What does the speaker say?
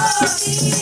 Glory.